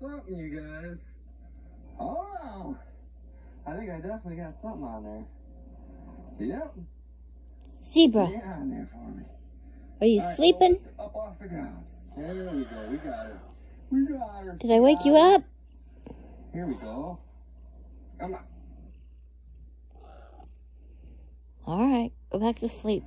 got something, you guys. Oh, I think I definitely got something on there. Yep. Zebra, Yeah, on there for me. are you right, sleeping? go Up off the ground. There we go. We got her. We got her. Did I wake you her. up? Here we go. Come on. All right, go back to sleep.